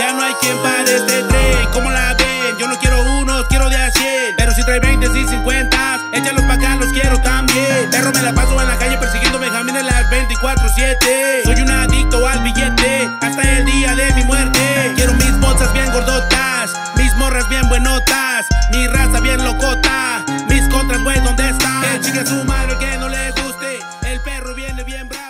Ya no hay quien pare este tren, ¿cómo la ven? Yo no quiero unos, quiero de a 100. Pero si trae 20 y 50, échalos pa' acá, los quiero también. Perro me la paso en la calle persiguiendo Benjamines las 24-7. Soy un adicto al billete, hasta el día de mi muerte. Quiero mis bolsas bien gordotas, mis morras bien buenotas, mi raza bien locota, mis contras, güey, ¿dónde están? Que chica su madre que no le guste, el perro viene bien bravo.